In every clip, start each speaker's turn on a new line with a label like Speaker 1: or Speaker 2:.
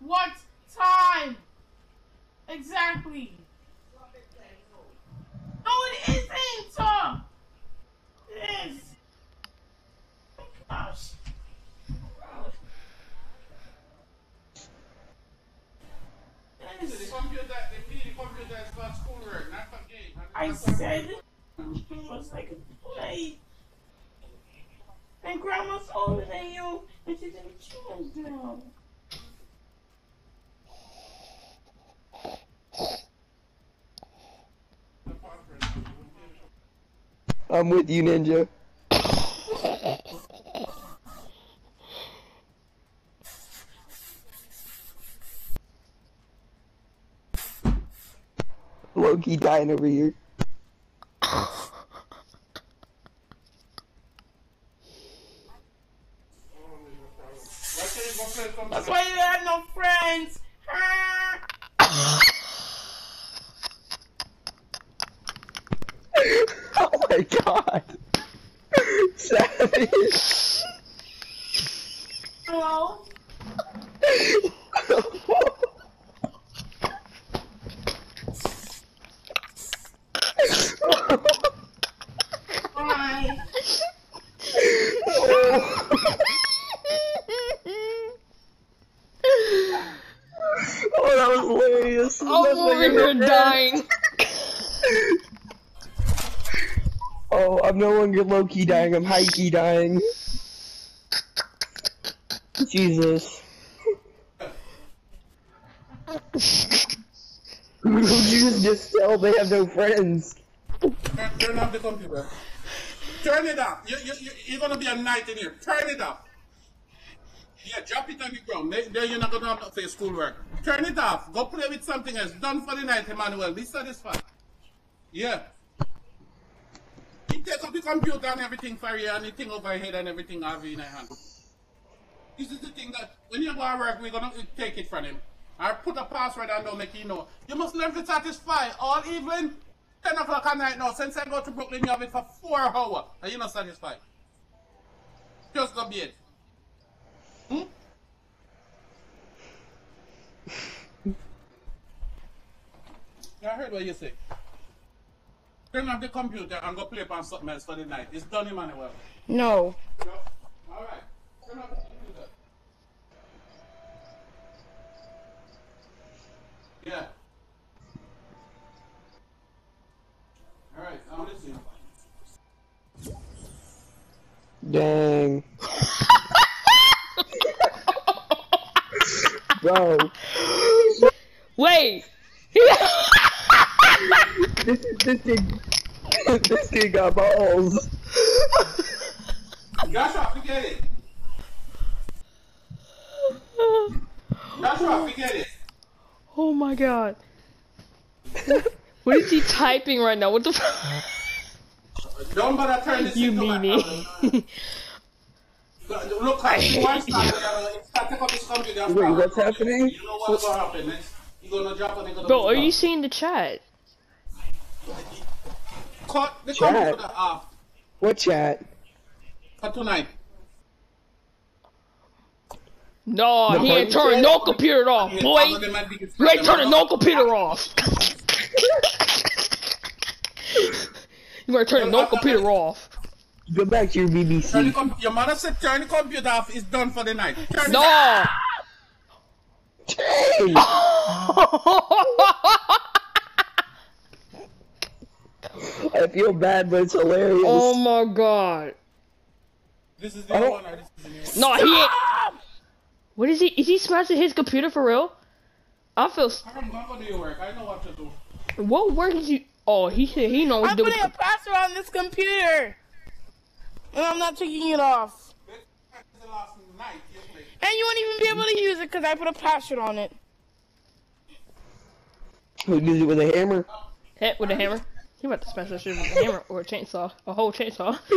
Speaker 1: What time? Exactly. No, it isn't. Uh, it is. Oh, gosh. I said it was like a play. And grandma's older than you, and she didn't choose now.
Speaker 2: I'm with you, Ninja. low key dying over here.
Speaker 1: That's why you have no friends. Ah.
Speaker 2: Oh my god. Savage.
Speaker 1: Hello? Hi.
Speaker 2: oh, that was hilarious.
Speaker 3: I'm
Speaker 2: That's
Speaker 3: over
Speaker 2: like
Speaker 3: here
Speaker 2: a-
Speaker 3: dying.
Speaker 2: Oh, I'm no longer low key dying, I'm high key dying. Jesus. you just, just tell they have no friends.
Speaker 4: Turn, off the computer. Turn it off. You, you, you, you're gonna be a knight in here. Turn it off. Yeah, drop it on the ground. Then you're not gonna have to say schoolwork. Turn it off. Go play with something else. Done for the night, Emmanuel. Be satisfied. Yeah. You take up the computer and everything for you and the thing over and everything have in your hand. This is the thing that when you go to work, we're gonna take it from him. I put a password and don't make you know. You must learn to satisfy all evening. 10 o'clock at night now. Since I go to Brooklyn, you have it for four hours. And you're not satisfied. Just go be it. Hmm? I heard what you say. Turn off the computer and go play on something else for the night. It's done, Emmanuel.
Speaker 1: No.
Speaker 4: Alright. Turn off the computer. Yeah. Alright, I'm listening.
Speaker 2: Dang. Bro,
Speaker 3: Wait.
Speaker 2: this, this dude, this dude got balls.
Speaker 4: Joshua, forget it. Joshua, forget it.
Speaker 3: oh my god. What is he typing right now? What the fuck?
Speaker 4: Don't bother turn this
Speaker 3: You
Speaker 4: into my
Speaker 3: meanie.
Speaker 4: Look, I one start, start take up this computer. and
Speaker 2: Wait, what's happening?
Speaker 4: You know what's gonna happen next? You're gonna drop and you're gonna
Speaker 3: Bro, are you seeing the chat?
Speaker 4: Cut the
Speaker 2: Chat.
Speaker 4: computer off
Speaker 2: What chat?
Speaker 4: for tonight?
Speaker 3: No,
Speaker 2: The
Speaker 3: he ain't
Speaker 2: party
Speaker 3: turning no computer off,
Speaker 4: Yeah,
Speaker 3: boy.
Speaker 4: some of them might be
Speaker 3: You ain't turning no computer off. you ain't turning no computer off.
Speaker 2: Go back to your
Speaker 4: Turn the
Speaker 2: BBC.
Speaker 4: your mother said turn the computer off. It's done for the night. Turn
Speaker 3: No.
Speaker 4: off.
Speaker 2: Dang! I feel bad, but it's hilarious.
Speaker 3: oh my god.
Speaker 4: This is the
Speaker 2: I
Speaker 4: one or this is the new one?
Speaker 3: No, he ain't. What is he? Is he smashing his computer for real? I feel. s-
Speaker 4: I'm gonna do your work. I know what to do.
Speaker 3: What work is you? Oh, he said he knows.
Speaker 1: I'm putting a password on this computer. And I'm not taking it off.
Speaker 4: This is the last night you played.
Speaker 1: And you won't even be able to use it because I put a password on it.
Speaker 2: Who does it with a hammer?
Speaker 3: Hit with a hammer. He about to smash that shit with a hammer or a chainsaw, a whole chainsaw.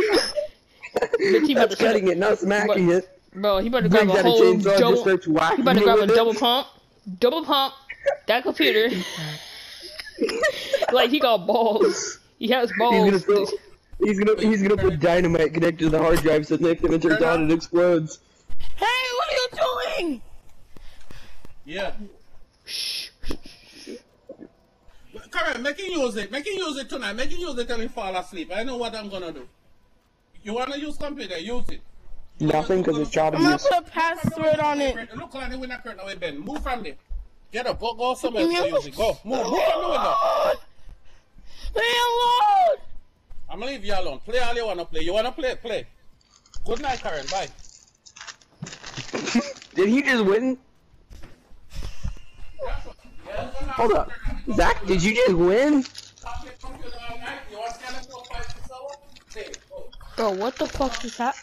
Speaker 3: Bitch, he about to
Speaker 2: cutting it, not smacking
Speaker 3: But-
Speaker 2: it.
Speaker 3: Bro, he about to grab a
Speaker 2: out a
Speaker 3: whole
Speaker 2: chainsaw and just
Speaker 3: double. He about to grab a double pump, double pump that computer. like he got balls. He has balls.
Speaker 2: He's gonna
Speaker 3: balls.
Speaker 2: throw, he's gonna he's gonna put dynamite connected to the hard drive so next time it turns on it explodes.
Speaker 1: Hey, what are you doing?
Speaker 4: Yeah.
Speaker 3: Shh.
Speaker 4: Karen, make him use it. Make him use it tonight. Make him use it till he fall asleep. I know what I'm gonna do. You wanna use computer? Use it.
Speaker 2: Nothing because it's child
Speaker 1: I'm gonna put a password on it.
Speaker 4: Look like the winner curtain away, Ben. Move from there. Get up. Go, go somewhere
Speaker 1: Leave
Speaker 4: to use it. Go. Move. Move from the window.
Speaker 1: Leave me alone!
Speaker 4: I'm gonna leave you alone. Play all you wanna play. You wanna play? Play. Good night, Karen. Bye.
Speaker 2: Did he just win? Hold up. Zach, did you just win?
Speaker 3: Bro, what the fuck is that?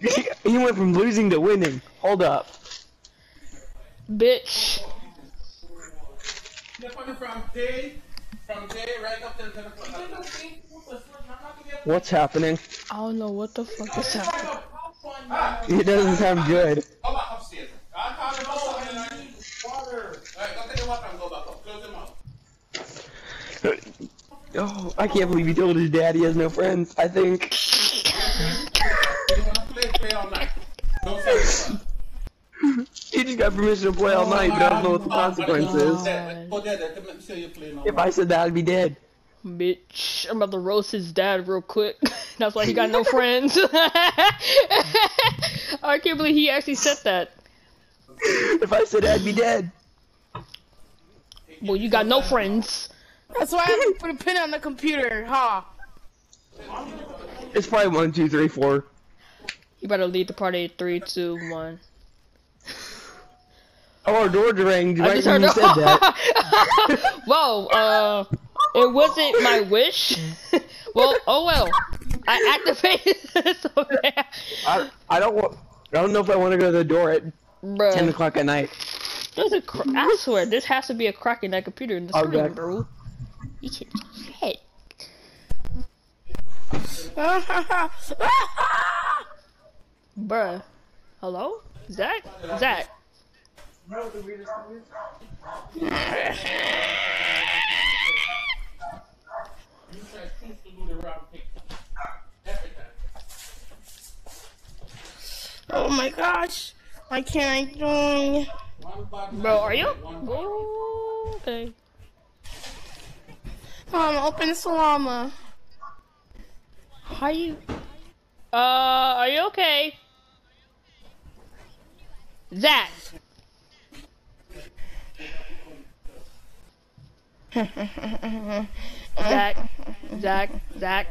Speaker 2: he went from losing to winning. Hold up.
Speaker 3: Bitch.
Speaker 4: From day, right up till 10 o'clock.
Speaker 2: What's happening?
Speaker 3: I don't know what the fuck is happening.
Speaker 2: It doesn't sound good.
Speaker 4: Go back upstairs. I'll call the house and I need water. Alright, go take the water and go back up. Close them out.
Speaker 2: Oh, I can't believe he told his dad he has no friends. I think.
Speaker 4: You wanna play, play all night. Don't say it.
Speaker 2: He just got permission to play all oh night, but I don't know what the consequence is.
Speaker 4: Go there, there. Come and say you play now.
Speaker 2: If I said that, I'd be dead.
Speaker 3: Bitch. I'm about to roast his dad real quick. That's why he got no friends. I can't believe he actually said that.
Speaker 2: If I said that, I'd be dead.
Speaker 3: Well, you got no friends.
Speaker 1: That's why I have to put a pin on the computer, huh?
Speaker 2: It's probably one, two, three, four.
Speaker 3: You better lead the party. at Three, two, one.
Speaker 2: Oh, our door rang
Speaker 3: I just
Speaker 2: when
Speaker 3: heard
Speaker 2: you said that.
Speaker 3: Whoa, uh, it wasn't my wish. well, oh well. I activated so yeah.
Speaker 2: I, I don't want. I don't know if I want to go to the door at 10 o'clock at night.
Speaker 3: there's a cr- I swear, this has to be a crack in that computer in the screen,
Speaker 2: God.
Speaker 3: bro. You can't shit. Bruh. Hello? Zach? Zach.
Speaker 4: You said choose to do the wrong thing.
Speaker 1: Oh my gosh. Why can't I join?
Speaker 3: Bro, are you? Okay.
Speaker 1: Um, open Salama.
Speaker 3: How you? Uh, are you okay? Zach. Zach. Zach. Zach.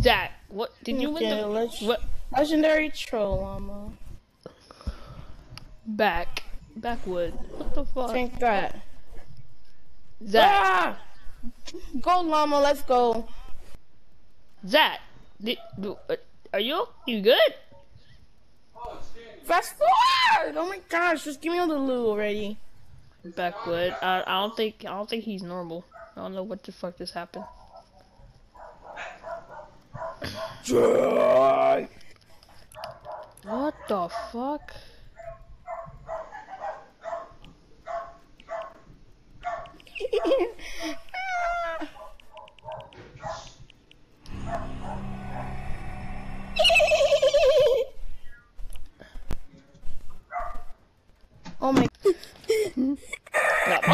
Speaker 3: Zach. What did you
Speaker 1: Okay,
Speaker 3: win the what?
Speaker 1: Legendary Troll Llama.
Speaker 3: Back. Backwood. What the fuck?
Speaker 1: Drink that.
Speaker 3: Zach.
Speaker 1: Ah! Go Llama, let's go.
Speaker 3: Zach. Did, do, uh, are you? You good?
Speaker 1: Fast forward! Oh my gosh, just give me all the loot already.
Speaker 3: Backwood. I, I don't think I don't think he's normal. I don't know what the fuck just happened. What the fuck?
Speaker 1: Oh my.
Speaker 2: Do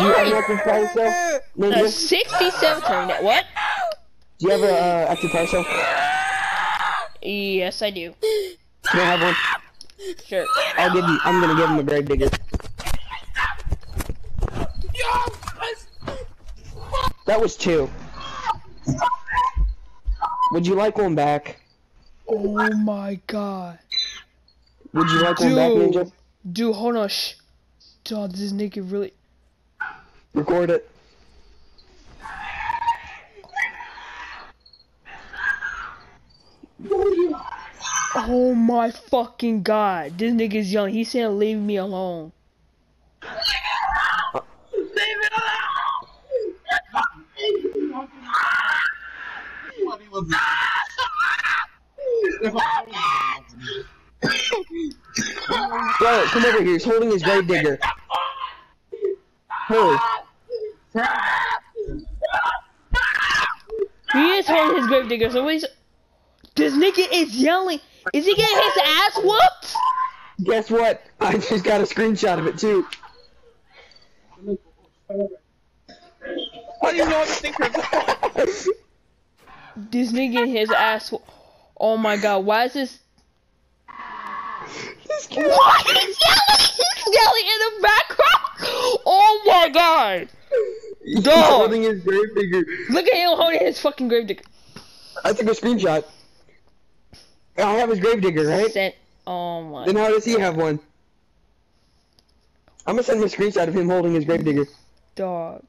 Speaker 2: you have an active parcel? Ninja?
Speaker 3: 67 turn. What?
Speaker 2: Do you have a uh, active parcel?
Speaker 3: Yes, I do.
Speaker 2: Can I have one?
Speaker 3: Sure.
Speaker 2: I'll give you. I'm gonna give him a grave digger. That was two. Would you like one back?
Speaker 3: Oh my god.
Speaker 2: Would you like one back, Ninja?
Speaker 3: Dude, hold on. Shh. Dog, this nigga really.
Speaker 2: Record it.
Speaker 3: Oh my fucking god. This nigga's young. He's saying leave me alone.
Speaker 2: Come over here. He's holding his grave digger. Hurry.
Speaker 3: He is holding his grave digger, so he's. This nigga is yelling. Is he getting his ass whooped?
Speaker 2: Guess what? I just got a screenshot of it too.
Speaker 1: How do you know what the thinkers
Speaker 3: This nigga his ass. Oh my god, why is this?
Speaker 2: This kid-
Speaker 3: What is yelling? He's yelling in the background. Oh my god!
Speaker 2: He's
Speaker 3: Dog.
Speaker 2: holding his grave digger.
Speaker 3: Look at him holding his fucking grave digger.
Speaker 2: I took a screenshot. I have his grave digger, right?
Speaker 3: Sent. Oh my.
Speaker 2: Then how does he have one? I'm gonna send him a screenshot of him holding his grave digger.
Speaker 3: dog.